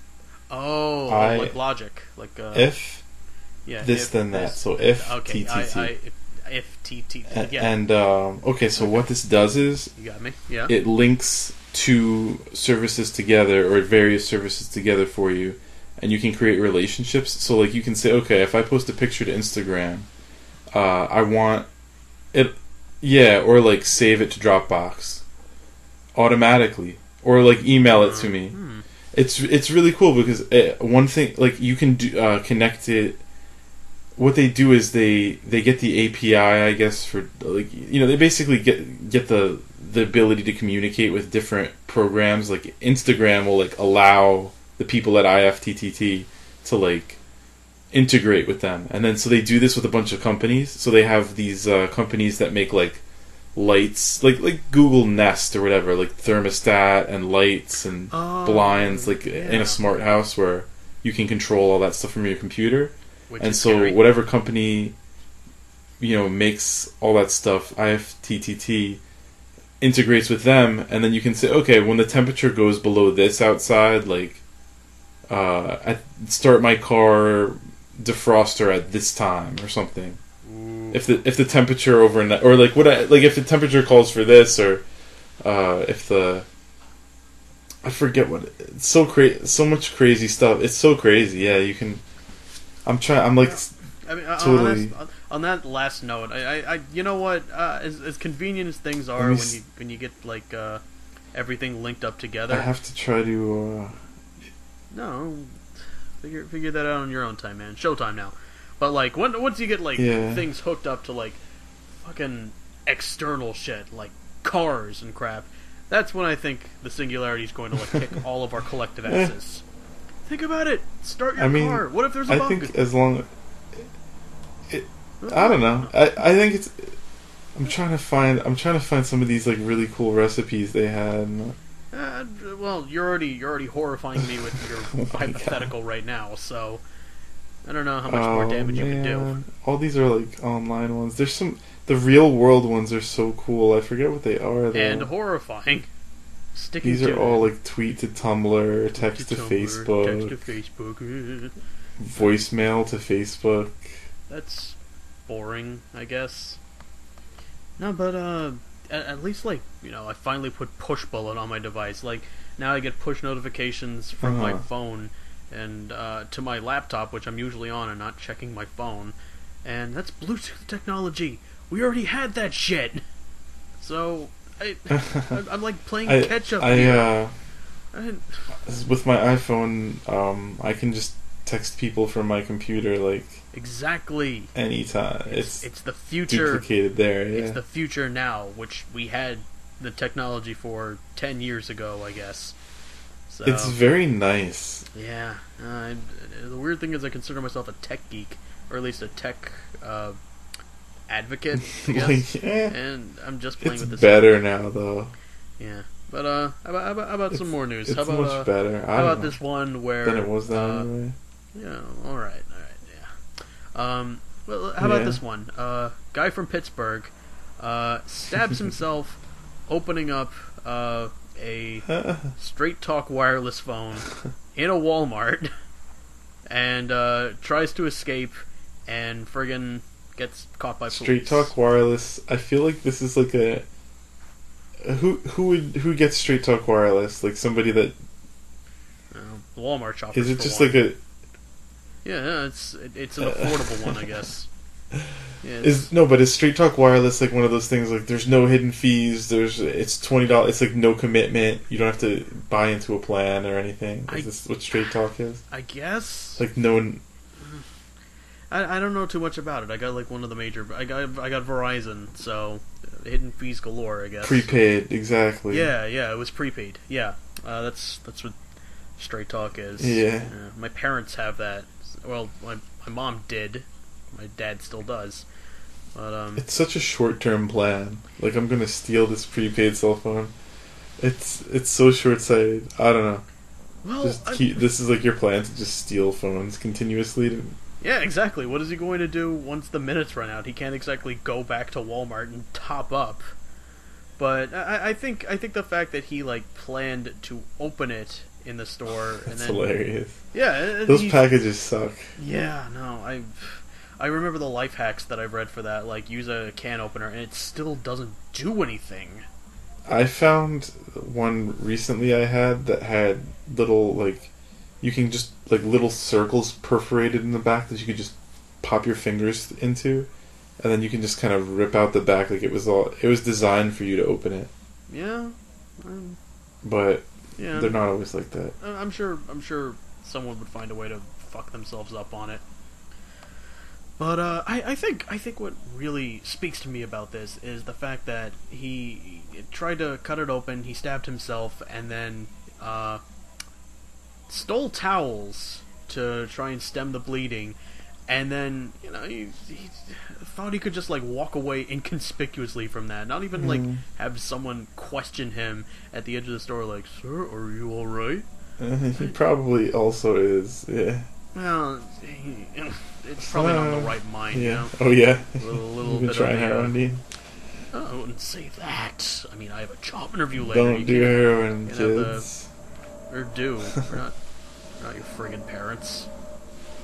Oh, I- like logic, like uh, If yeah, this if then that. So if okay, TTT. I, if, if TT, A- yeah, And um, okay, so what this does is you got me. Yeah. it links two services together or various services together for you and you can create relationships so like you can say okay if i post a picture to instagram uh, i want it yeah or like save it to dropbox automatically or like email it to me Hmm. it's it's really cool because uh one thing like you can do uh, connect it. What they do is they they get the API, I guess, for like you know they basically get get the the ability to communicate with different programs. Like Instagram will like allow the people at IFTTT to like integrate with them, and then so they do this with a bunch of companies. So they have these uh, companies that make like lights, like like Google Nest or whatever, like thermostat and lights and Oh, blinds like in a smart house where you can control all that stuff from your computer Which and so scary. whatever company you know makes all that stuff IFTTT integrates with them and then you can say okay when the temperature goes below this outside like uh I start my car defroster at this time or something Ooh. if the if the temperature overnight or like what I, like if the temperature calls for this or uh, if the I forget what it- it's so crazy so much crazy stuff it's so crazy yeah you can I'm trying I'm like I mean, on- Totally. On, that, on that last note, I, I, I you know what? Uh, as, as convenient as things are when you when you get like uh, everything linked up together. I have to try to uh, No, figure figure that out on your own time, man. Showtime now. But like, when, once you get like Yeah. things hooked up to like fucking external shit, like cars and crap, that's when I think the singularity is going to like kick all of our collective asses. Think about it. Start your I mean, car. What if there's a I bug? I think as long it, I don't know I I think it's I'm trying to find I'm trying to find some of these like really cool recipes they had Uh, well, you're already you're already horrifying me with your Oh hypothetical right now. So I don't know how much more damage you can do. Oh. All these are like online ones. There's some the real world ones are so cool. I forget what they are though. And horrifying. Sticking these are all like tweet to Tumblr, text to, Tumblr, Facebook, Text to Facebook. voicemail to Facebook. That's boring, I guess. No, but uh, at, at least like you know, I finally put Pushbullet on my device. Like now, I get push notifications from my Uh-huh. phone and uh, to my laptop, which I'm usually on and not checking my phone. And that's Bluetooth technology. We already had that shit. So I, I'm, I'm like playing I, catch up I here. uh, I with my iPhone, um, I can just text people from my computer like exactly. anytime. It's, It's, it's the future. duplicated there. Yeah. It's the future now, which we had the technology for ten years ago, I guess. So It's very nice. yeah. Uh, the weird thing is, I consider myself a tech geek, or at least a tech uh, advocate, I guess. like, eh, and I'm just playing with this. better now though. Yeah, but uh, how about, how about, how about some more news? It's how about much uh, better. I how about know. this one where than it was then uh, anyway. Yeah, all right, all right, yeah. Um, well, how about this one? Uh, guy from Pittsburgh uh, stabs himself opening up uh, a Straight Talk wireless phone in a Walmart and uh, tries to escape and friggin' gets caught by Straight police. Talk Wireless. I feel like this is like a who who would who gets Straight Talk Wireless? Like somebody that Uh, Walmart shop. is it just like a Yeah, yeah, it's it, it's an affordable one, I guess. Yeah, is no, but is Straight Talk Wireless like one of those things like there's no hidden fees, there's it's twenty dollars, it's like no commitment, you don't have to buy into a plan or anything. Is I- this what Straight Talk is? I guess. Like no one I, I don't know too much about it. I got like one of the major. I got I got Verizon, so uh, hidden fees galore. I guess Prepaid, exactly. Yeah, yeah, it was prepaid. Yeah, uh, that's that's what Straight Talk is. Yeah. my parents have that. Well, my my mom did. My dad still does. But um, It's such a short term plan. Like I'm gonna steal this prepaid cell phone. It's it's so short sighted. I don't know. well, Just keep, this is like your plan to just steal phones continuously. To, yeah, exactly. What is he going to do once the minutes run out? He can't exactly go back to Walmart and top up. But I, I think I think the fact that he like planned to open it in the store and that's then hilarious. yeah, Those he- packages suck. Yeah, no, I I remember the life hacks that I've read for that. Like use a can opener and it still doesn't do anything. I found one recently I had that had little like you can just like little circles perforated in the back that you could just pop your fingers into and then you can just kind of rip out the back like it was all it was designed for you to open it Yeah, um, but yeah. they're not always like that I- I'm sure. I'm sure someone would find a way to fuck themselves up on it. But uh, I, I think I think what really speaks to me about this is the fact that he, he tried to cut it open, he stabbed himself, and then uh, stole towels to try and stem the bleeding, and then you know he, he thought he could just like walk away inconspicuously from that, not even like Mhm. have someone question him at the edge of the store, like, "Sir, are you all right?" he probably also is yeah Well, he, it's probably not in Uh, the right mind, you yeah know. oh yeah A little, little bit trying of heroin Oh, I wouldn't say that. I mean, I have a job interview later. don't you do heroin can't have the- kids Or do. we're not, we're not your friggin' parents.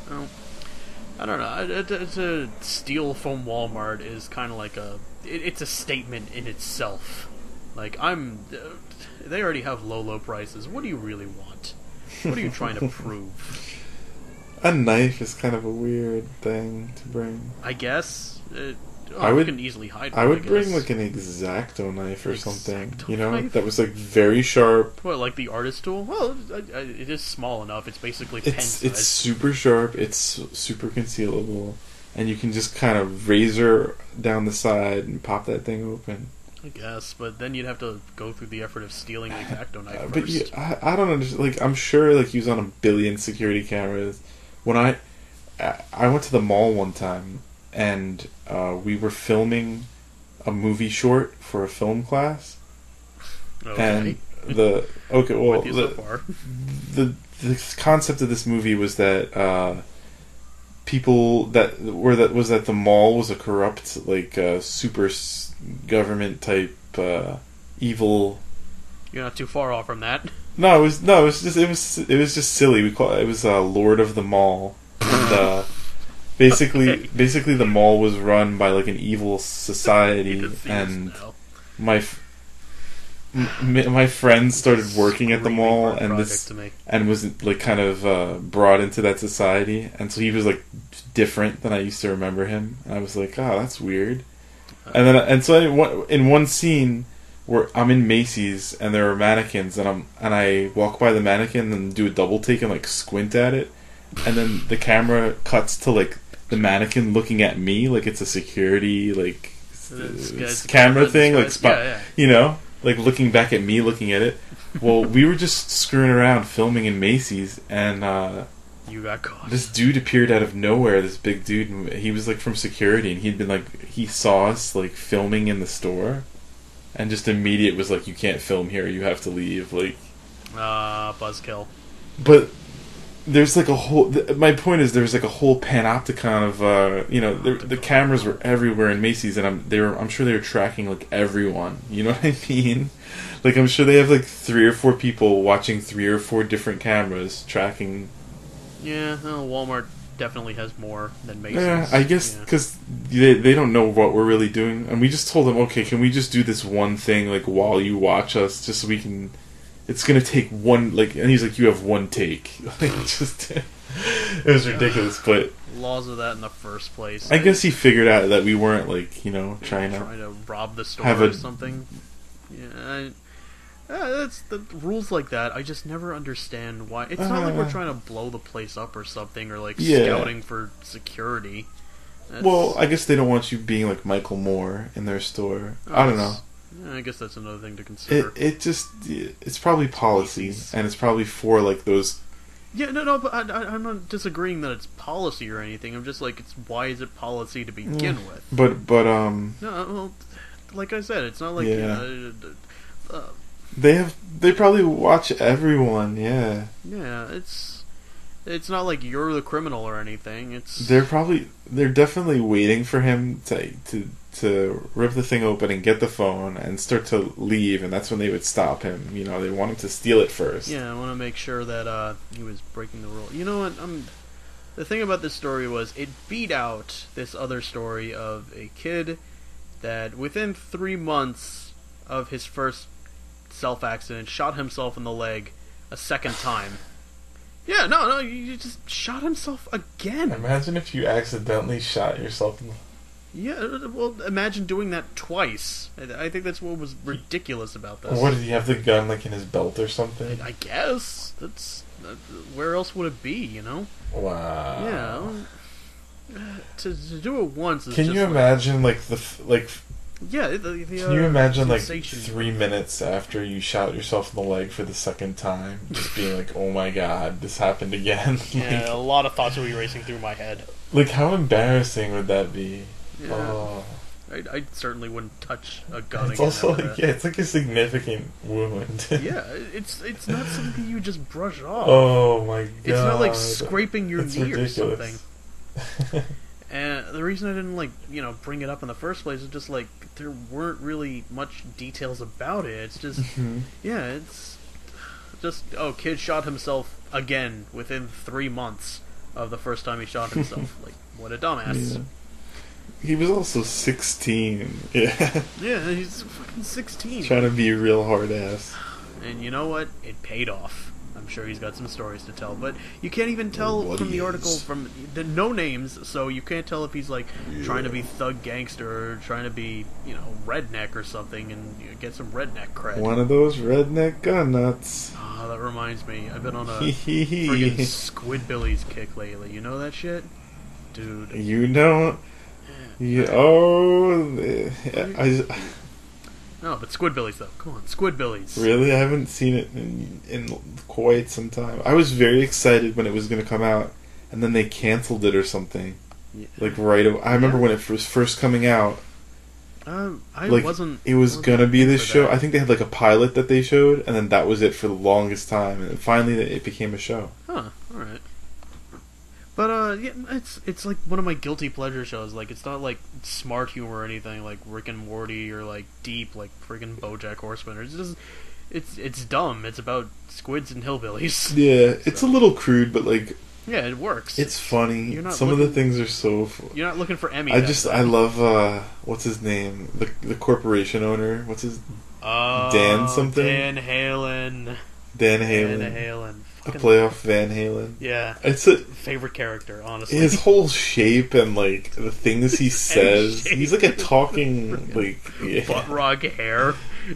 No. I don't know. To steal from Walmart is kind of like a. It, it's a statement in itself. Like I'm. Uh, they already have low, low prices. What do you really want? What are you trying to prove? a knife is kind of a weird thing to bring I guess. It, oh, I would- can easily hide. I one, would bring like an X-Acto knife or something, X-Acto you know, knife? that was like very sharp. What, like the artist tool? Well, I, I, it is small enough. It's basically pen It's size. it's super sharp. It's super concealable, and you can just kind of razor down the side and pop that thing open. I guess, but then you'd have to go through the effort of stealing the X-Acto knife Uh, first. but you, I, I don't understand. Like I'm sure like he was on a billion security cameras. When I I- I went to the mall one time and uh, we were filming a movie short for a film class, okay. and the okay well you so the, far. the the concept of this movie was that uh, people that were that was that the mall was a corrupt like uh, super government type uh, evil. You're not too far off from that. No, it was no, it was just it was it was just silly. We call it was uh, Lord of the Mall. And, uh, basically, basically the mall was run by like an evil society, and my. f- m- My friends started working at the mall, and this and was like kind of uh, brought into that society, and so he was like different than I used to remember him. And I was like, oh, that's weird. And then and so in one, in one scene where I'm in Macy's and there are mannequins, and I'm and I walk by the mannequin and do a double take and like squint at it, and then the camera cuts to like the mannequin looking at me like it's a security like camera thing, like spot, yeah, yeah. you know, like looking back at me, looking at it. Well, we were just screwing around filming in Macy's, and uh, You got caught. this dude appeared out of nowhere. This big dude, and he was like from security, and he'd been like, he saw us like filming in the store, and just immediate was like, you can't film here, you have to leave. Like, Uh, buzzkill. but there's like a whole. Th- my point is, there's like a whole panopticon of, uh, you know, the, the cameras were everywhere in Macy's, and I'm they were, I'm sure they were tracking like everyone. You know what I mean? Like I'm sure they have like three or four people watching three or four different cameras tracking. Yeah, well, Walmart definitely has more than Macy's. Yeah, I guess Yeah. because they they don't know what we're really doing, and we just told them, okay, can we just do this one thing like while you watch us, just so we can. It's gonna take one like, and he's like, you have one take. Like, just it was ridiculous, but laws of that in the first place. I guess he figured out that we weren't like you know trying to. trying to rob the store have or a- something. Yeah, I, that's the rules like that. I just never understand why. It's not like we're Uh. trying to blow the place up or something, or like Yeah. scouting for security. That's- Well, I guess they don't want you being like Michael Moore in their store. I don't know. I guess that's another thing to consider. it just it's probably policy, and it's probably for like those. yeah, no, no, but I, I, I'm not disagreeing that it's policy or anything. I'm just like, it's why is it policy to begin with? But but um, No, well, like I said, it's not like Yeah. uh, uh, they have they probably watch everyone. Yeah, yeah, it's it's not like you're the criminal or anything. It's they're probably they're definitely waiting for him to to to rip the thing open and get the phone and start to leave, and that's when they would stop him. You know, they want him to steal it first. Yeah, I want to make sure that uh, he was breaking the rule. You know what? I'm. The thing about this story was it beat out this other story of a kid that within three months of his first self accident shot himself in the leg a second time. Yeah, no, no, you just shot himself again. Imagine if you accidentally shot yourself Yeah, uh, well, imagine doing that twice. I think that's what was ridiculous about this. What did he have the gun like in his belt or something? I guess that's that, where else would it be? You know? Wow. Yeah. uh, To, to do it once is Can you like- imagine like the like? Yeah. The, the, Can you uh, imagine like sensation. three minutes after you shot yourself in the leg for the second time, just being like, "Oh my god, this happened again." Yeah, a lot of thoughts would be racing through my head. like, like, how embarrassing would that be? Yeah. Oh, I, I certainly wouldn't touch a gun it's again. also like that. yeah, it's like a significant wound. yeah, it's it's not something you just brush off. oh my god. it's not like scraping your That's knee ridiculous. or something. And the reason I didn't like you know bring it up in the first place is just like there weren't really much details about it. It's just Mhm. yeah, it's just oh, kid shot himself again within three months of the first time he shot himself. like what a dumbass. Yeah. He was also 16. Yeah. Yeah, he's fucking sixteen. Trying to be a real hard ass. And you know what? It paid off. I'm sure he's got some stories to tell, but you can't even tell What from the article is. from the no names, so you can't tell if he's like trying to be thug gangster or trying to be you know redneck or something and you know, get some redneck cred. One of those redneck gun nuts. Ah, that reminds me. I've been on a friggin' Squidbillies kick lately. You know that shit, dude. You don't. You, oh, eh, I, No, but Squidbillies though. Come on, Squidbillies. really I haven't seen it in, in quite some time. I was very excited when it was going to come out, and then they canceled it or something. Yeah. Like right, away. I remember Yeah. when it was first coming out. Um, I Like wasn't. it was wasn't gonna be this show. that. I think they had like a pilot that they showed, and then that was it for the longest time. And finally, it became a show. Huh. All right. But uh, yeah, it's it's like one of my guilty pleasure shows. Like it's not like smart humor or anything like Rick and Morty or like deep like friggin' BoJack Horseman. It's just it's it's dumb. It's about squids and hillbillies. Yeah, it's a little crude, but like Yeah, it works. it's funny. You're not Some of the things are so. Fu- You're not looking for Emmy. I just. I love uh what's his name the the corporation owner what's his Oh, Dan something? Dan Halen. Dan Halen. Dan Halen. A playoff Van Halen Yeah. it's a Favorite character, honestly. his whole shape and like the things he says, he's like a talking like yeah. butt rug hair.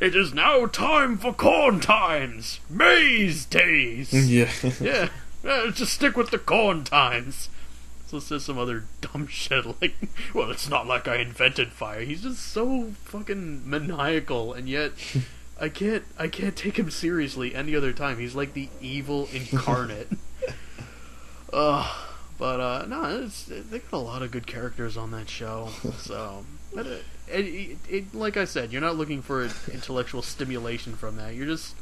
it is now time for corn times, maize days. yeah yeah, yeah, just stick with the corn times. So says some other dumb shit like, well, it's not like I invented fire. He's just so fucking maniacal, and yet I can't, I can't take him seriously any other time. He's like the evil incarnate. Ugh. But uh, no, it's, they got a lot of good characters on that show. So, but it, it, it, like I said, you're not looking for intellectual stimulation from that. You're just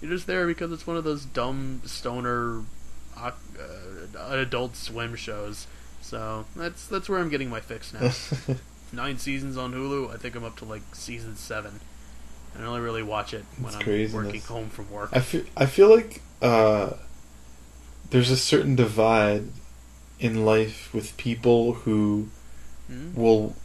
you're just there because it's one of those dumb stoner uh, adult swim shows. So that's that's where I'm getting my fix now. Nine seasons on Hulu. I think I'm up to like season seven. I only really watch it when That's I'm craziness. working home from work. I feel I feel like uh there's a certain divide in life with people who Hmm? will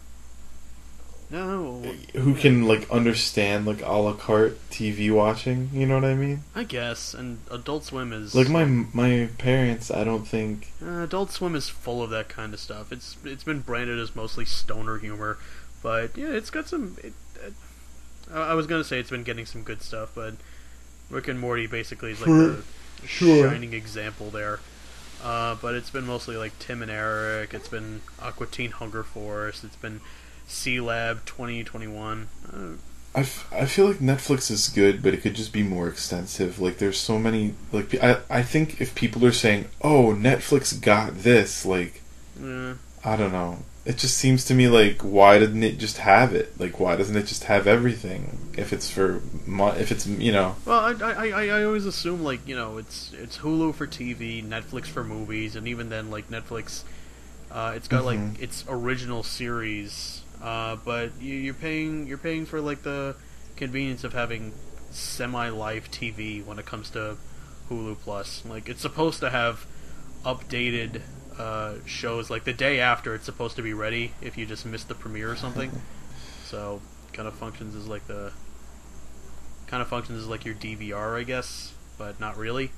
No, who can like understand like a la carte TV watching. You know what I mean? I guess. And Adult Swim is Like my my parents, I don't think. Uh, Adult Swim is full of that kind of stuff. It's it's been branded as mostly stoner humor, but yeah, it's got some. It, I I was gonna say it's been getting some good stuff, but Rick and Morty basically is like the sure. shining example there. Uh, but it's been mostly like Tim and Eric. It's been Aqua Teen Hunger Force. It's been Sealab 2021. Uh, I, f- I feel like Netflix is good, but it could just be more extensive. Like, there's so many. Like, I, I think if people are saying, oh, Netflix got this, like, eh. I don't know. It just seems to me like, why didn't it just have it? Like, why doesn't it just have everything? If it's for. Mo- if it's, you know. Well, I, I, I, I always assume like you know it's it's Hulu for TV, Netflix for movies, and even then like Netflix, uh, it's got Mhm. like its original series, uh, but you, you're paying you're paying for like the convenience of having semi-live TV when it comes to Hulu Plus. Like it's supposed to have updated uh, shows like the day after it's supposed to be ready if you just missed the premiere or something. So kind of functions as like the kind of functions as like your DVR, I guess, but not really.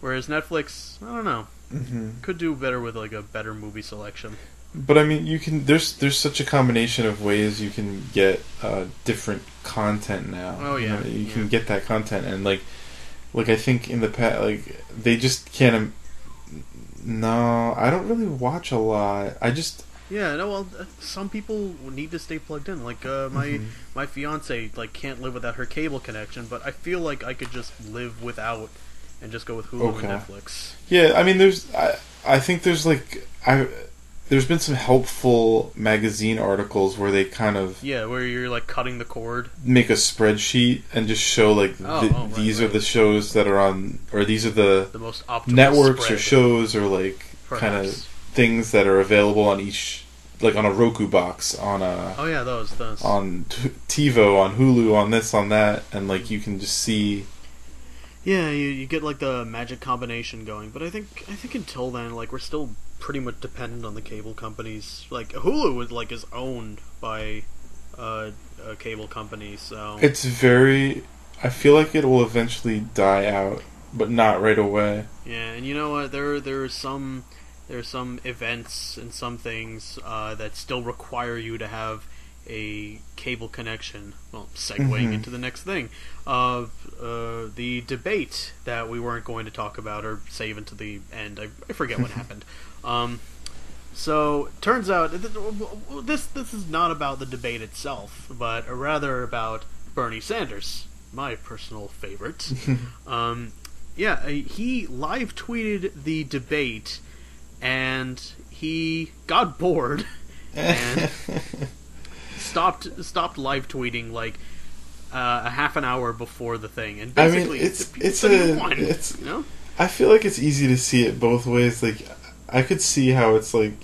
Whereas Netflix, I don't know, hmm could do better with like a better movie selection. But I mean, you can. There's there's such a combination of ways you can get uh, different content now. Oh, You yeah, know, you yeah. can get that content, and like, like I think in the past, like they just can't. No, I don't really watch a lot. I just Yeah, no, well, uh, some people need to stay plugged in. Like uh, my Mhm. my fiance like can't live without her cable connection, but I feel like I could just live without and just go with Hulu Okay. and Netflix. yeah. I mean, there's I I think there's like I there's been some helpful magazine articles where they kind of Yeah, where you're like cutting the cord. make a spreadsheet and just show like Oh, th- oh, right, these are the shows that are on or these are the The most optimal networks or shows or like kind of things that are available on each like on a Roku box on a Oh yeah, those those. on t- TiVo on Hulu on this on that and like you can just see Yeah, you, you get like the magic combination going, but I think I think until then, like we're still pretty much dependent on the cable companies. Like Hulu is like is owned by uh, a cable company, so it's very I feel like it will eventually die out but not right away. yeah. And you know what? There there are some there are some events and some things uh, that still require you to have a cable connection. Well, segueing Mhm. into the next thing of uh, the debate that we weren't going to talk about or save until the end. I, I forget what happened. Um, so turns out this this is not about the debate itself, but rather about Bernie Sanders, my personal favorite. um, yeah, uh, he live tweeted the debate, and he got bored And- stopped stopped live tweeting like uh, a half an hour before the thing, and I mean, basically it's- it's a- won, it's- you know. I feel like it's easy to see it both ways like I could see how it's like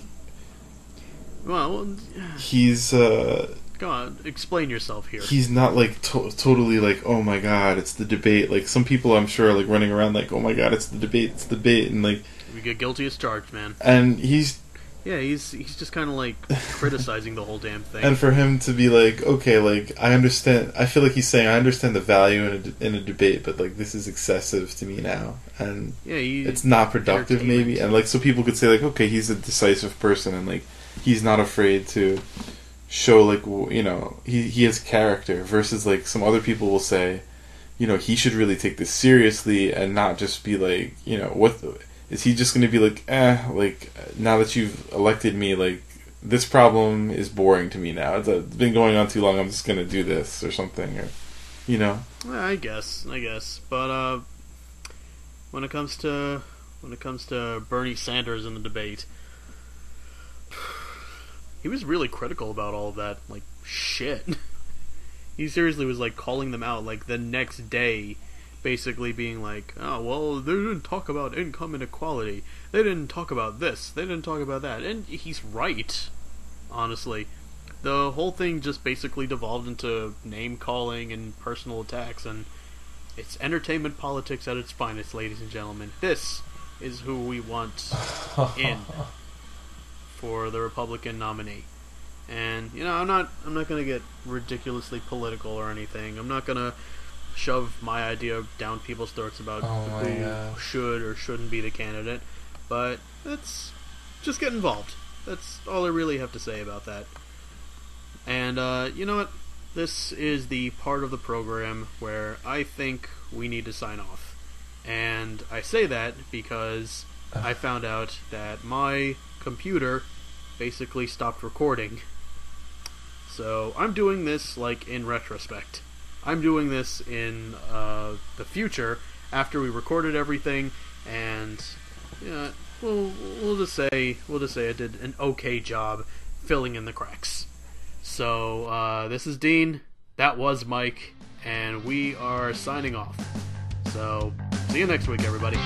Well, he's uh go on, explain yourself here. he's not like to- totally like oh my god it's the debate like some people i'm sure are like running around like oh my god it's the debate it's the debate and like We get guilty as charged, man. and he's Yeah, he's he's just kind of like criticizing the whole damn thing. and for him to be like okay like i understand i feel like he's saying i understand the value in a, in a debate but like this is excessive to me now. And yeah, he, it's not productive maybe. And like so people could say like okay he's a decisive person and like he's not afraid to show like you know he he has character versus like some other people will say you know he should really take this seriously and not just be like you know what the, is he just going to be like eh like now that you've elected me like this problem is boring to me now it's, uh, been going on too long i'm just going to do this or something or you know I guess, I guess. But uh, when it comes to when it comes to Bernie Sanders in the debate, he was really critical about all of that. Like shit. he seriously was like calling them out like the next day, basically being like, "Oh well, they didn't talk about income inequality. They didn't talk about this. They didn't talk about that." And he's right. Honestly, the whole thing just basically devolved into name calling and personal attacks, and it's entertainment politics at its finest, ladies and gentlemen. This is who we want in for the Republican nominee. And you know, I'm not I'm not gonna get ridiculously political or anything. I'm not gonna shove my idea down people's throats about Oh who should or shouldn't be the candidate. But that's just get involved. That's all I really have to say about that. And uh, you know what? this is the part of the program where I think we need to sign off. And I say that because I found out that my computer basically stopped recording. So I'm doing this like in retrospect. I'm doing this in uh, the future after we recorded everything, and yeah, we'll we'll just say we'll just say I did an okay job filling in the cracks. So uh, this is Dean. That was Mike, and we are signing off. So see you next week, everybody.